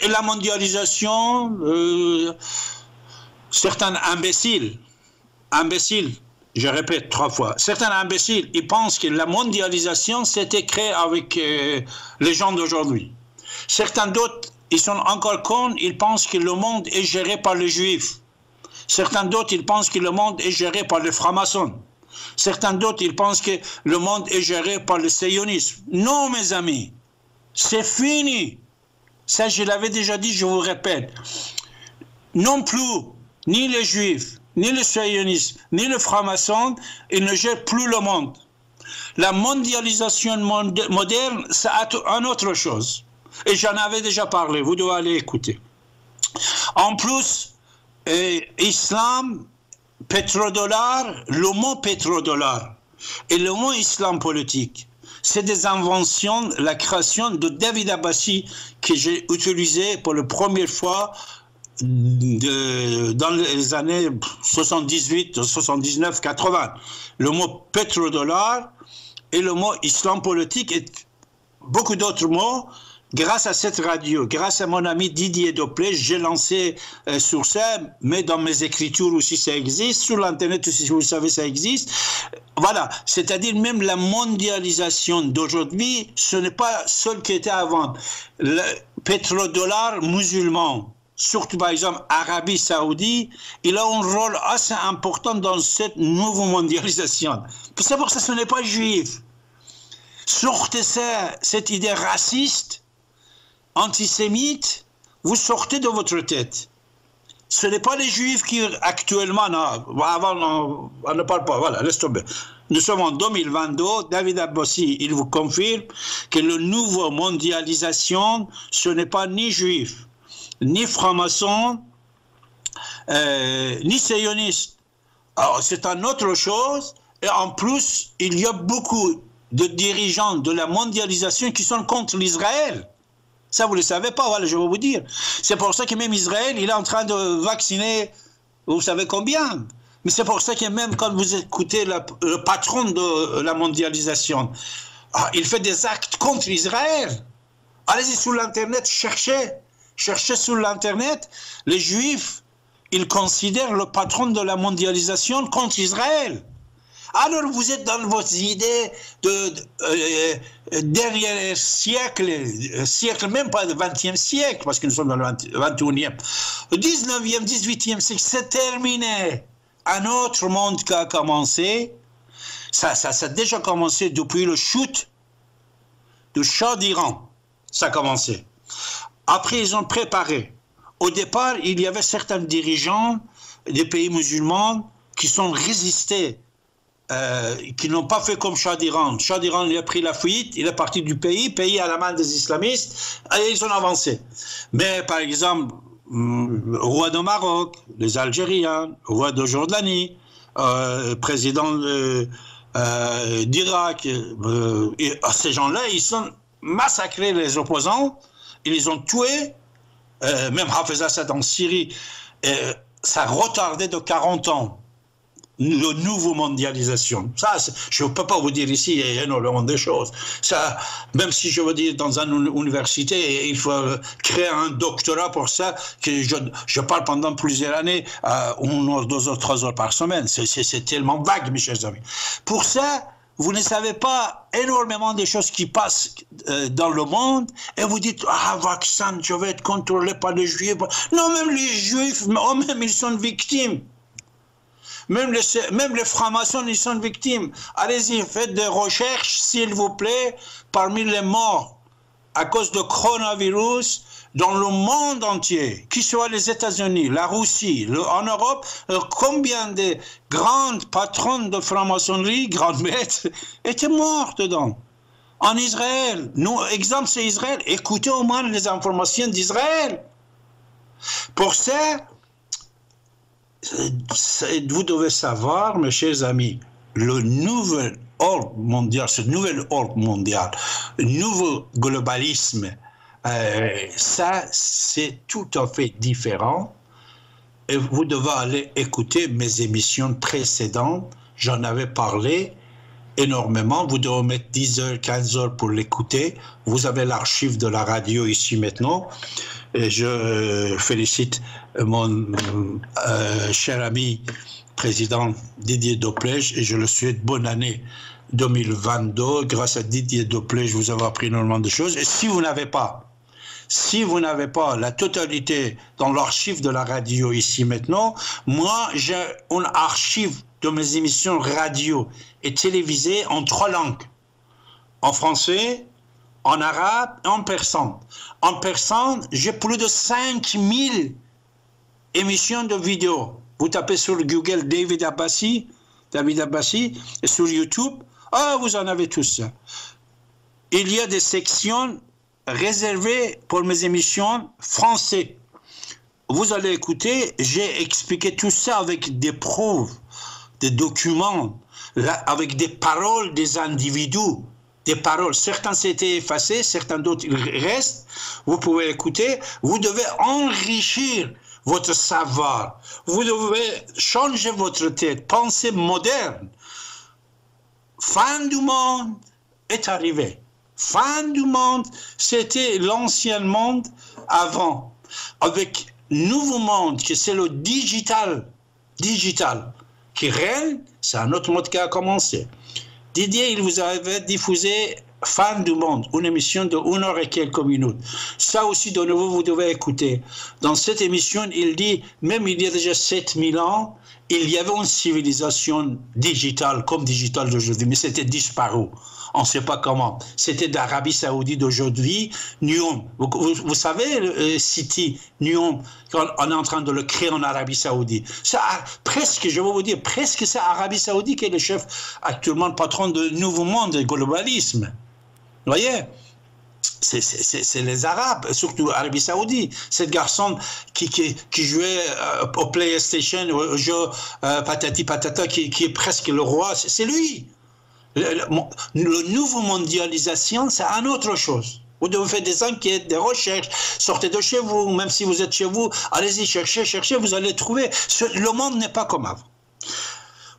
Et la mondialisation, euh, certains imbéciles, imbéciles, je répète trois fois, certains imbéciles, ils pensent que la mondialisation s'était créée avec euh, les gens d'aujourd'hui. Certains d'autres, ils sont encore cons, ils pensent que le monde est géré par les juifs. Certains d'autres, ils pensent que le monde est géré par les francs-maçons. Certains d'autres, ils pensent que le monde est géré par le sionisme. Non, mes amis, c'est fini. Ça, je l'avais déjà dit, je vous répète. Non plus, ni les juifs, ni le sionisme, ni le franc-maçon, ils ne gèrent plus le monde. La mondialisation moderne, c'est une autre chose. Et j'en avais déjà parlé, vous devez aller écouter. En plus, eh, islam, pétrodollar, le mot pétrodollar et le mot islam politique, c'est des inventions, la création de David Abbassi que j'ai utilisé pour la première fois dans les années 78, 79, 80. Le mot pétrodollar et le mot islam politique et beaucoup d'autres mots grâce à cette radio, grâce à mon ami Didier Doplé, j'ai lancé euh, sur ça, mais dans mes écritures aussi ça existe, sur l'internet aussi, si vous savez, ça existe. Voilà, c'est-à-dire même la mondialisation d'aujourd'hui, ce n'est pas ce qui était avant. Le pétrodollar musulman, surtout par exemple Arabie Saoudite, il a un rôle assez important dans cette nouvelle mondialisation. C'est pour ça ce n'est pas juif. Sortez ça, cette idée raciste, antisémite, vous sortez de votre tête. Ce n'est pas les juifs qui actuellement, non, on ne parle pas, voilà, laisse tomber. Nous sommes en 2022, David Abbassi, il vous confirme que le nouveau mondialisation, ce n'est pas ni juif, ni franc-maçon, euh, ni sioniste. C'est une autre chose, et en plus, il y a beaucoup de dirigeants de la mondialisation qui sont contre l'Israël. Ça, vous ne le savez pas, voilà, je vais vous dire. C'est pour ça que même Israël, il est en train de vacciner, vous savez combien Mais c'est pour ça que même quand vous écoutez le patron de la mondialisation, ah, il fait des actes contre Israël. Allez-y sur l'Internet, cherchez. Cherchez sur l'Internet. Les Juifs, ils considèrent le patron de la mondialisation contre Israël. Alors vous êtes dans vos idées de, euh, dernier siècle, siècle même pas le 20e siècle, parce que nous sommes dans le 21e. Le 19e, 18e siècle, c'est terminé. Un autre monde qui a commencé, ça, ça, ça a déjà commencé depuis le chute du Shah d'Iran. Ça a commencé. Après, ils ont préparé. Au départ, il y avait certains dirigeants des pays musulmans qui sont résistés euh, qui n'ont pas fait comme Shah d'Iran. Shah d'Iran, il a pris la fuite, il est parti du pays, pays à la main des islamistes, et ils ont avancé. Mais par exemple, le roi de Maroc, les Algériens, le roi de Jordanie, euh, président euh, d'Irak, ah, ces gens-là, ils ont massacré les opposants, ils les ont tués, même Hafez Assad en Syrie, ça a retardé de 40 ans le nouveau mondialisation. Ça, je ne peux pas vous dire ici énormément de choses. Ça, même si je veux dire dans une université, il faut créer un doctorat pour ça, que je, je parle pendant plusieurs années, euh, une heure, deux heures, trois heures par semaine. C'est tellement vague, mes chers amis. Pour ça, vous ne savez pas énormément des choses qui passent euh, dans le monde et vous dites ah vaccin je vais être contrôlé par les juifs non même les juifs eux-mêmes ils sont victimes même les, même les francs-maçons, ils sont victimes. Allez-y, faites des recherches, s'il vous plaît, parmi les morts à cause de coronavirus dans le monde entier, qu'il soit les États-Unis, la Russie, en Europe, euh, combien de grandes patronnes de franc-maçonnerie, grandes maîtres, étaient morts dedans. En Israël, nous, exemple c'est Israël, écoutez au moins les informations d'Israël. Pour ça, vous devez savoir, mes chers amis, le nouvel ordre mondial, ce nouvel ordre mondial, nouveau globalisme, euh, ça, c'est tout à fait différent. Et vous devez aller écouter mes émissions précédentes. J'en avais parlé énormément. Vous devez mettre 10 heures, 15 heures pour l'écouter. Vous avez l'archive de la radio ici maintenant. Et je félicite mon cher ami président Didier Doplège et je le souhaite bonne année 2022. Grâce à Didier Doplège, vous avez appris énormément de choses. Et si vous n'avez pas si vous n'avez pas la totalité dans l'archive de la radio ici maintenant, moi j'ai un archive de mes émissions radio et télévisées en trois langues. En français, en arabe et en persan. En persan, j'ai plus de 5000 émissions de vidéos. Vous tapez sur Google David Abbassi, David Abbassi, et sur YouTube, ah, vous en avez tout ça. Il y a des sections réservées pour mes émissions français. Vous allez écouter, j'ai expliqué tout ça avec des preuves, des documents, avec des paroles des individus, des paroles. Certains s'étaient effacés, certains d'autres restent. Vous pouvez écouter. Vous devez enrichir votre savoir. Vous devez changer votre tête, penser moderne. Fin du monde est arrivé. Fin du monde, c'était l'ancien monde avant. Avec nouveau monde, qui c'est le digital, digital, qui règne, c'est un autre monde qui a commencé. Didier, il vous avait diffusé Fin du monde, une émission de 1 heure et quelques minutes. Ça aussi, de nouveau, vous devez écouter. Dans cette émission, il dit, même il y a déjà 7000 ans, il y avait une civilisation digitale, comme digitale d'aujourd'hui, mais c'était disparu on ne sait pas comment. C'était d'Arabie Saoudite d'aujourd'hui, Nuom. Vous, savez, le euh, City, Nuom, on est en train de le créer en Arabie Saoudite. Ça, presque, je vais vous dire, presque c'est Arabie Saoudite qui est le chef, actuellement le patron de Nouveau Monde, globalisme. Vous voyez? C'est les Arabes, surtout Arabie Saoudite. Cet garçon qui, jouait euh, au PlayStation, au jeu euh, patati patata, qui, est presque le roi, c'est lui. Le, nouveau mondialisation, c'est une autre chose. Vous devez faire des enquêtes, des recherches, sortez de chez vous, même si vous êtes chez vous, allez-y, cherchez, cherchez, vous allez trouver. Le monde n'est pas comme avant.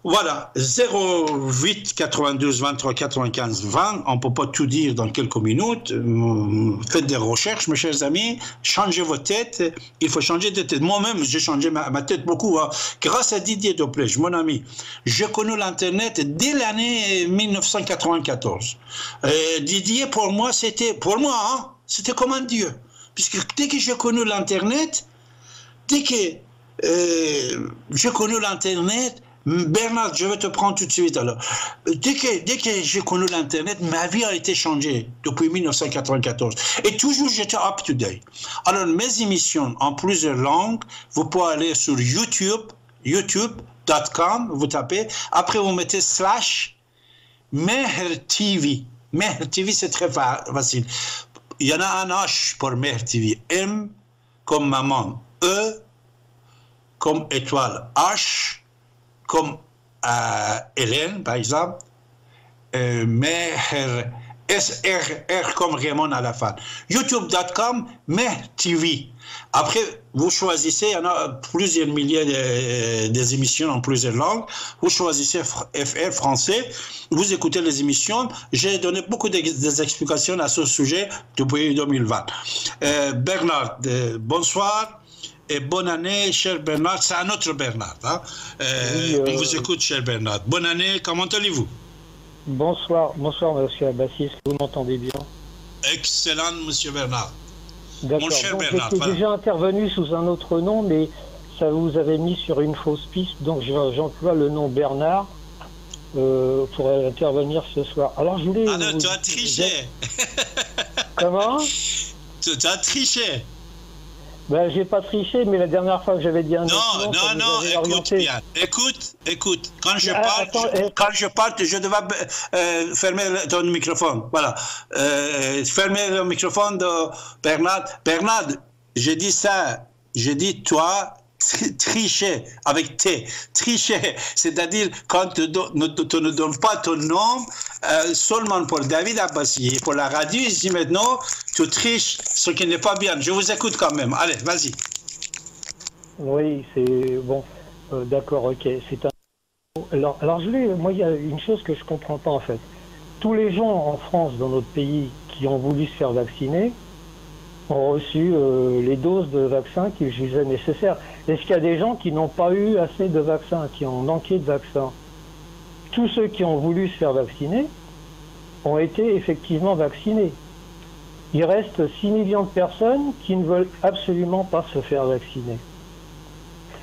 Voilà, 08 92 23 95 20. On ne peut pas tout dire dans quelques minutes. Euh, faites des recherches, mes chers amis. Changez votre tête. Il faut changer de tête. Moi-même, j'ai changé ma, tête beaucoup. Hein. Grâce à Didier Doplège, mon ami. J'ai connu l'Internet dès l'année 1994. Euh, Didier, pour moi, c'était, pour moi, hein, c'était comme un dieu. Puisque dès que j'ai connu l'Internet, dès que euh, j'ai connu l'Internet, Bernard, je vais te prendre tout de suite alors. Dès que, dès que j'ai connu l'Internet, ma vie a été changée depuis 1994. Et toujours j'étais up to date. Alors mes émissions en plusieurs langues, vous pouvez aller sur YouTube, youtube.com, vous tapez, après vous mettez slash Meher TV. TV, c'est très facile. Il y en a un H pour Meher TV. M comme maman. E comme étoile. H comme euh, Hélène, par exemple, euh, mais SRR comme Raymond à la fin. YouTube.com, mais TV. Après, vous choisissez, il y en a plusieurs milliers de, des émissions en plusieurs langues. Vous choisissez FR français, vous écoutez les émissions. J'ai donné beaucoup d'explications à ce sujet depuis 2020. Euh, Bernard, euh, bonsoir et bonne année, cher Bernard. C'est un autre Bernard. Hein? Euh, on vous euh, écoute, cher Bernard. Bonne année, comment allez-vous? Bonsoir, bonsoir, monsieur que vous m'entendez bien? Excellent, monsieur Bernard. Mon cher Bernard. J'étais déjà intervenu sous un autre nom, mais ça vous avait mis sur une fausse piste, donc j'emploie le nom Bernard euh, pour intervenir ce soir. Alors je voulais. Ah non, tu as triché Comment? Tu as triché ben, j'ai pas triché, mais la dernière fois que j'avais dit un Non, non, non, écoute bien. Écoute, écoute. Quand je, ah, parle, je, eh. quand je parle, je devais euh, fermer ton microphone. Voilà. Euh, fermer le microphone de Bernard. Bernard, j'ai dit ça. J'ai dit, toi, tricher avec T, tricher, c'est-à-dire quand tu ne, donnes pas ton nom euh, seulement pour David Abbassi, pour la radio, ici maintenant, tu triches, ce qui n'est pas bien. Je vous écoute quand même. Allez, vas-y. Oui, c'est bon. Euh, d'accord, ok. C'est un... Alors, alors je moi, il y a une chose que je comprends pas en fait. Tous les gens en France, dans notre pays, qui ont voulu se faire vacciner, ont reçu euh, les doses de vaccins qu'ils jugeaient nécessaires. Est-ce qu'il y a des gens qui n'ont pas eu assez de vaccins, qui ont manqué de vaccins? Tous ceux qui ont voulu se faire vacciner ont été effectivement vaccinés. Il reste 6 millions de personnes qui ne veulent absolument pas se faire vacciner.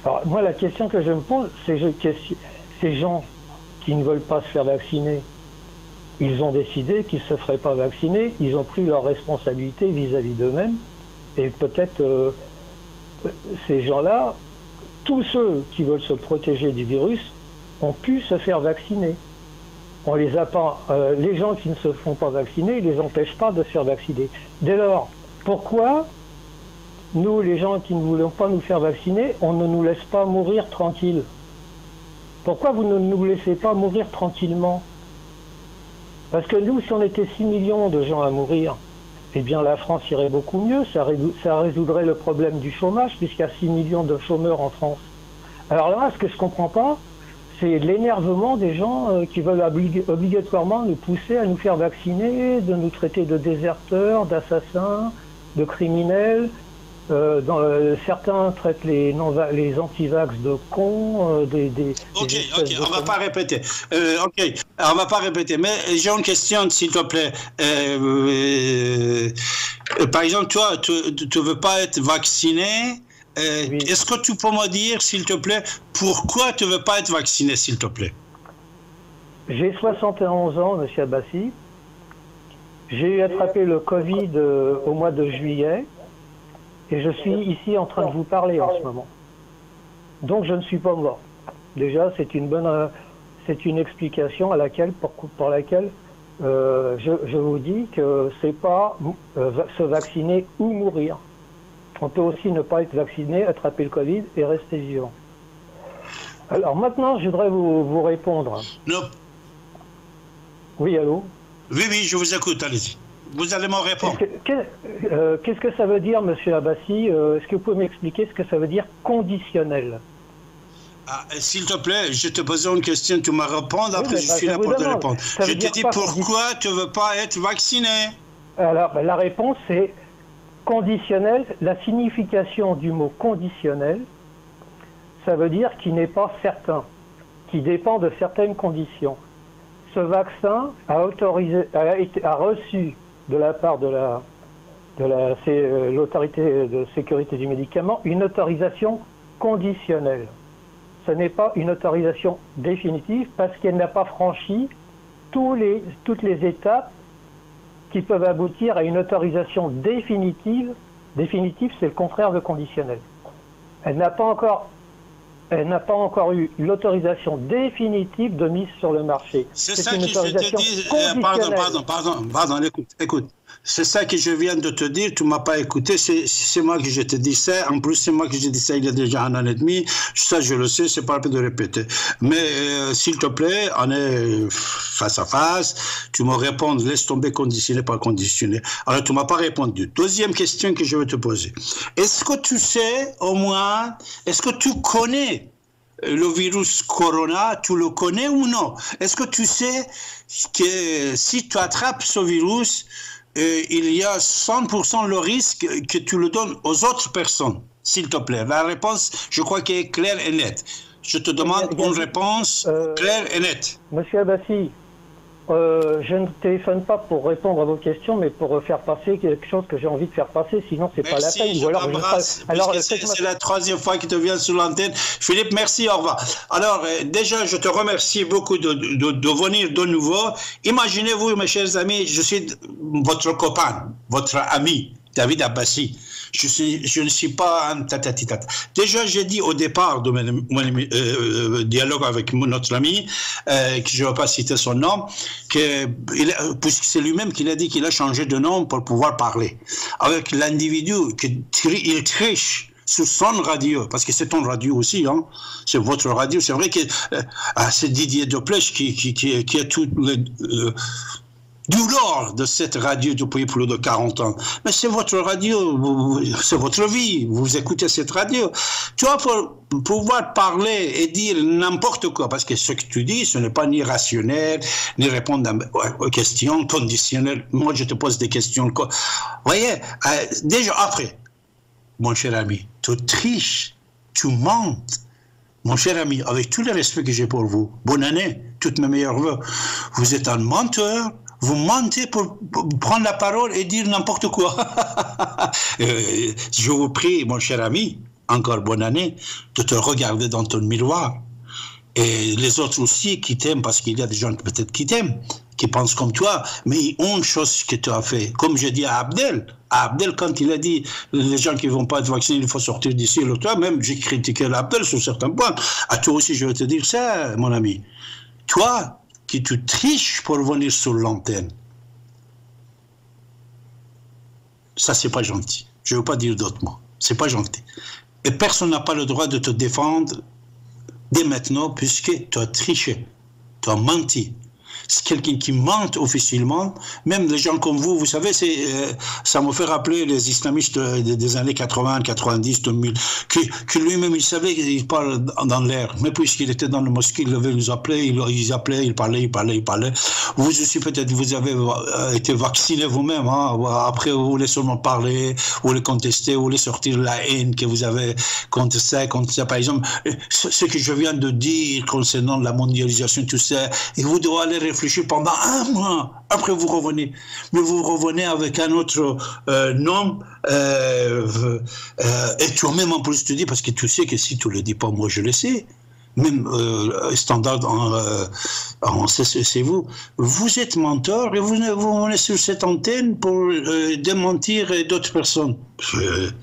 Alors moi, la question que je me pose, c'est ces gens qui ne veulent pas se faire vacciner, ils ont décidé qu'ils ne se feraient pas vacciner, ils ont pris leurs responsabilités vis-à-vis d'eux-mêmes, et peut-être euh, ces gens-là, tous ceux qui veulent se protéger du virus, ont pu se faire vacciner. On les a pas, euh, les gens qui ne se font pas vacciner, ils les empêchent pas de se faire vacciner. Dès lors, pourquoi nous, les gens qui ne voulons pas nous faire vacciner, on ne nous laisse pas mourir tranquille? Pourquoi vous ne nous laissez pas mourir tranquillement? Parce que nous, si on était 6 millions de gens à mourir, eh bien la France irait beaucoup mieux, ça, résoudrait le problème du chômage, puisqu'il y a 6 millions de chômeurs en France. Alors là, ce que je ne comprends pas, c'est l'énervement des gens euh, qui veulent obligatoirement nous pousser à nous faire vacciner, de nous traiter de déserteurs, d'assassins, de criminels, euh, dans, euh, certains traitent les, non les antivax de cons, euh, des, des, Ok, ok, on va pas répéter. ok, on va pas répéter. Mais j'ai une question, s'il te plaît. par exemple, toi, tu ne veux pas être vacciné. Est-ce que tu peux me dire, s'il te plaît, pourquoi tu ne veux pas être vacciné, s'il te plaît? J'ai 71 ans, monsieur Abbassi. J'ai attrapé le Covid au mois de juillet. Et je suis ici en train de vous parler en ce moment. Donc je ne suis pas mort. Déjà, c'est une bonne, euh, c'est une explication à laquelle, pour, pour laquelle euh, je, vous dis que c'est pas euh, se vacciner ou mourir. On peut aussi ne pas être vacciné, attraper le Covid et rester vivant. Alors maintenant, je voudrais vous, vous répondre. Non. Oui, allô? Oui, oui, je vous écoute, allez-y. Vous allez m'en répondre. Euh, qu'est-ce que ça veut dire, monsieur Abbassi euh, Est-ce que vous pouvez m'expliquer ce que ça veut dire conditionnel ah, S'il te plaît, je te pose une question, tu me réponds, après je bah, suis là pour te répondre. je te dis pourquoi tu ne veux pas être vacciné Alors, bah, la réponse c'est conditionnel. La signification du mot conditionnel, ça veut dire qu'il n'est pas certain, qui dépend de certaines conditions. Ce vaccin a, autorisé, a reçu de la part de la de euh, l'autorité de sécurité du médicament une autorisation conditionnelle. Ce n'est pas une autorisation définitive parce qu'elle n'a pas franchi tous les, toutes les étapes qui peuvent aboutir à une autorisation définitive. Définitive, c'est le contraire de conditionnel. Elle n'a pas encore elle n'a pas encore eu l'autorisation définitive de mise sur le marché. C'est ça que je te dis. Euh, pardon, pardon, pardon, pardon, écoute, écoute. C'est ça que je viens de te dire, tu m'as pas écouté, c'est moi que je te dis ça. En plus, c'est moi que j'ai dit ça il y a déjà un an et demi. Ça, je le sais, c'est pas la peine de répéter. Mais euh, s'il te plaît, on est face à face. Tu me réponds, laisse tomber conditionné, pas conditionné. Alors, tu m'as pas répondu. Deuxième question que je vais te poser. Est-ce que tu sais, au moins, est-ce que tu connais le virus corona, tu le connais ou non? Est-ce que tu sais que si tu attrapes ce virus, il y a 100% le risque que tu le donnes aux autres personnes, s'il te plaît. La réponse, je crois qu'elle est claire et nette. Je te demande une réponse euh, claire et nette. Monsieur Abbassi, euh, je ne téléphone pas pour répondre à vos questions, mais pour faire passer quelque chose que j'ai envie de faire passer, sinon c'est pas la peine. Ou alors, alors c'est la troisième fois qu'il te vient sur l'antenne. Philippe, merci, au revoir. Alors, euh, déjà, je te remercie beaucoup de, de, de venir de nouveau. Imaginez-vous, mes chers amis, je suis votre copain, votre ami, David Abbassi. Je, ne suis pas un tatatitat. Déjà, j'ai dit au départ de mon, euh, dialogue avec notre ami, euh, que je ne vais pas citer son nom, que puisque c'est lui-même qui a dit qu'il a changé de nom pour pouvoir parler. Avec l'individu, il triche sur son radio, parce que c'est ton radio aussi, hein. c'est votre radio. C'est vrai que euh, ah, c'est Didier qui, qui, qui, a tout le, douleur de cette radio depuis plus de 40 ans. Mais c'est votre radio, c'est votre vie, vous écoutez cette radio. Tu pour pouvoir parler et dire n'importe quoi, parce que ce que tu dis, ce n'est pas ni rationnel, ni répondre aux questions conditionnelles. Moi, je te pose des questions. Vous voyez, euh, déjà après, mon cher ami, tu triches, tu mentes. Mon cher ami, avec tout le respect que j'ai pour vous, bonne année, toutes mes meilleures voeux. Vous êtes un menteur, vous mentez pour, prendre la parole et dire n'importe quoi. Euh, je vous prie, mon cher ami, encore bonne année, de te regarder dans ton miroir. Et les autres aussi qui t'aiment, parce qu'il y a des gens peut-être qui t'aiment, qui pensent comme toi, mais ils ont une chose que tu as fait. Comme je dis à Abdel, à Abdel, quand il a dit les gens qui ne vont pas être vaccinés, il faut sortir d'ici, le toi, même j'ai critiqué Abdel sur certains points. À toi aussi, je vais te dire ça, mon ami. Toi, tu triches pour venir sur l'antenne. Ça, c'est pas gentil. Je veux pas dire d'autres mots. C'est pas gentil. Et personne n'a pas le droit de te défendre dès maintenant, puisque tu as triché, tu as menti, c'est quelqu'un qui mente officiellement. Même les gens comme vous, vous savez, euh, ça me fait rappeler les islamistes des années 80, 90, 2000, que, lui-même, il savait qu'il parle dans l'air. Mais puisqu'il était dans le mosquée, il devait nous appeler, il, il appelait, il parlait, il parlait, il parlait. Vous aussi, peut-être, vous avez euh, été vacciné vous-même. Hein. Après, vous voulez seulement parler, vous voulez contester, vous voulez sortir la haine que vous avez contre ça, contre ça. Par exemple, ce que je viens de dire concernant la mondialisation, tout ça, et vous devez aller réfléchir pendant un mois. Après, vous revenez. Mais vous revenez avec un autre euh, nom. Euh, euh, et toi-même, en plus, tu dis, parce que tu sais que si tu ne le dis pas, moi, je le sais. Même standard en, c'est vous. Vous êtes menteur et vous, vous venez sur cette antenne pour démentir d'autres personnes.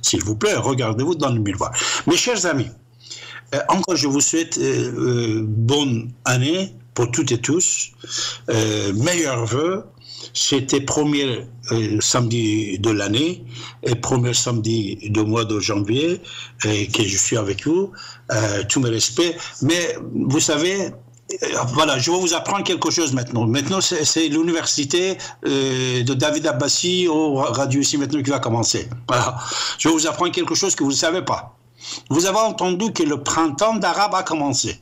S'il vous plaît, regardez-vous dans le miroir. Mes chers amis, encore je vous souhaite bonne année pour toutes et tous. Euh, meilleurs vœux. C'était premier euh, samedi de l'année et premier samedi du mois de janvier et que je suis avec vous. Euh, tous mes respects. Mais vous savez, euh, voilà, je vais vous apprendre quelque chose maintenant. Maintenant, c'est l'université de David Abbassi au Radio ici maintenant qui va commencer. Voilà. Je vais vous apprendre quelque chose que vous ne savez pas. Vous avez entendu que le printemps d'arabe a commencé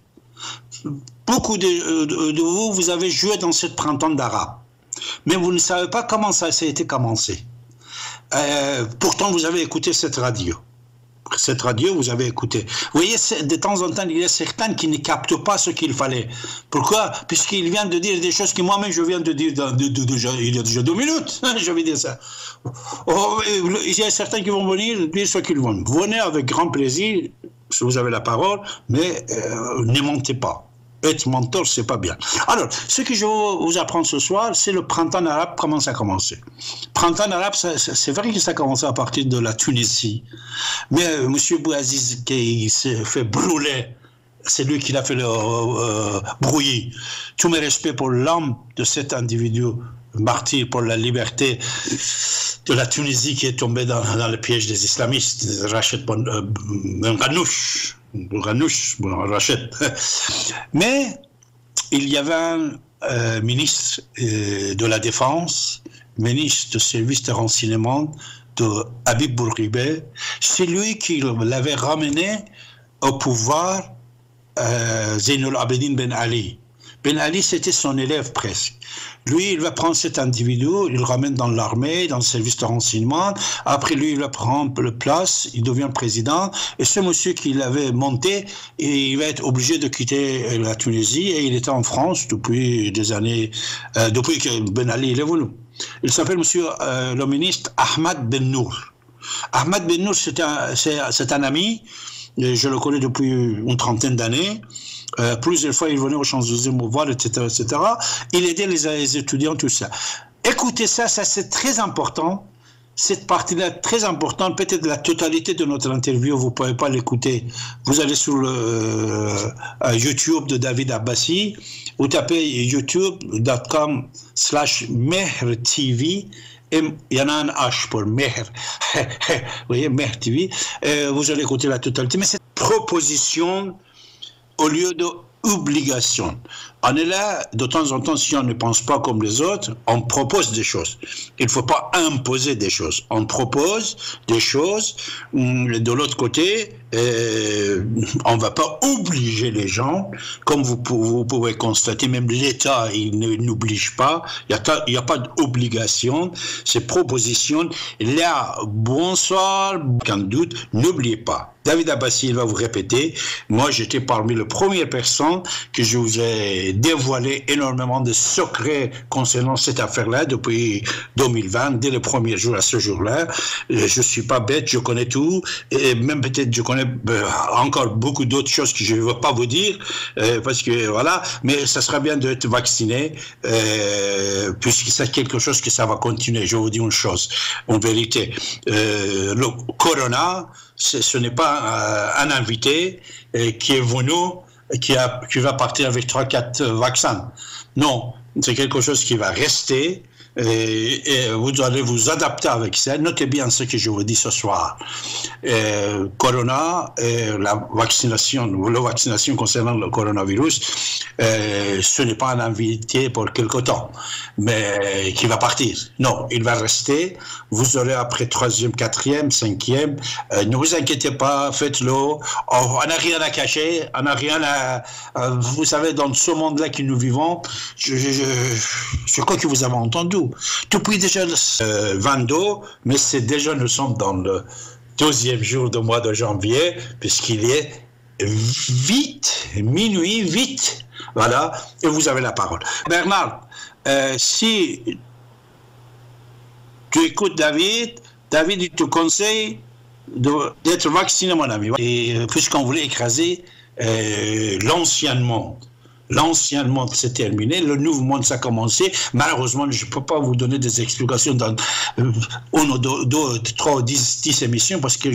beaucoup euh, de, vous, vous avez joué dans ce printemps d'arabe. Mais vous ne savez pas comment ça a été commencé. Euh, pourtant, vous avez écouté cette radio. Cette radio, vous avez écouté. Vous voyez, de temps en temps, il y a certains qui ne captent pas ce qu'il fallait. Pourquoi? Puisqu'il vient de dire des choses que moi-même je viens de dire il y a déjà deux minutes. je vais dire ça. Oh, il y a certains qui vont venir dire ce qu'ils vont. Venez avec grand plaisir, si vous avez la parole, mais euh, ne montez pas être mentor, c'est pas bien. Alors, ce que je vais vous apprendre ce soir, c'est le printemps arabe, comment ça a commencé. Printemps arabe, c'est vrai que ça a commencé à partir de la Tunisie. Mais euh, M. Bouaziz, qui s'est fait brûler, c'est lui qui l'a fait le, euh, brouiller. Tous mes respects pour l'âme de cet individu martyr pour la liberté de la Tunisie qui est tombé dans, le piège des islamistes, Rachid Ben Ghanouch. Mais il y avait un euh, ministre euh, de la Défense, ministre de service de renseignement de Habib Bourguibé. C'est lui qui l'avait ramené au pouvoir euh, Zainul Abedin Ben Ali. Ben Ali, c'était son élève presque. Lui, il va prendre cet individu, il le ramène dans l'armée, dans le service de renseignement. Après, lui, il va prendre le place, il devient président. Et ce monsieur qui l'avait monté, il va être obligé de quitter la Tunisie. Et il était en France depuis des années, euh, depuis que Ben Ali est venu. Il s'appelle monsieur euh, le ministre Ahmad Ben Nour. Ahmad Ben Nour, c'est un, un ami. Je le connais depuis une trentaine d'années. Euh, plusieurs fois, il venait aux Champs-Élysées me voir, etc., etc. Il aidait les, étudiants, tout ça. Écoutez ça, ça c'est très important. Cette partie-là très importante, peut-être la totalité de notre interview, vous ne pouvez pas l'écouter. Vous allez sur le euh, YouTube de David Abbassi, vous tapez youtube.com slash TV, il y en a un H pour Mehr. vous voyez, Mehr TV. Euh, vous allez écouter la totalité. Mais cette proposition au lieu de obligation. On est là, de temps en temps, si on ne pense pas comme les autres, on propose des choses. Il ne faut pas imposer des choses. On propose des choses. Hum, de l'autre côté, on ne va pas obliger les gens. Comme vous, pouvez constater, même l'État, il n'oblige pas. Il n'y a, a, pas d'obligation. Ces propositions, là, bonsoir, aucun doute, n'oubliez pas. David Abbassi, va vous répéter. Moi, j'étais parmi les premières personnes que je vous ai dévoilé énormément de secrets concernant cette affaire-là depuis 2020, dès le premier jour à ce jour-là. Euh, je suis pas bête, je connais tout, et même peut-être je connais euh, encore beaucoup d'autres choses que je ne veux pas vous dire, euh, parce que voilà, mais ça sera bien d'être vacciné, puisque c'est quelque chose que ça va continuer. Je vous dis une chose, en vérité, le corona, ce n'est pas un invité qui est venu qui, a, qui va partir avec 3-4 vaccins. Non, c'est quelque chose qui va rester et, vous allez vous adapter avec ça. Notez bien ce que je vous dis ce soir. corona, la vaccination, la vaccination concernant le coronavirus, ce n'est pas un invité pour quelque temps, mais qui va partir. Non, il va rester. Vous aurez après troisième, quatrième, cinquième. Euh, ne vous inquiétez pas, faites-le. Oh, on n'a rien à cacher, on n'a rien à. Euh, vous savez, dans ce monde-là que nous vivons, je crois que vous avez entendu depuis déjà le 22, euh, mais c'est déjà, nous sommes dans le deuxième jour du mois de janvier, puisqu'il est vite, minuit, vite. Voilà, et vous avez la parole. Bernard, euh, si tu écoutes David, David il te conseille d'être vacciné, mon ami. Euh, puisqu'on voulait écraser l'ancien monde. L'ancien monde s'est terminé, le nouveau monde s'est commencé. Malheureusement, je ne peux pas vous donner des explications dans euh, une, deux, trois, dix, dix émissions parce que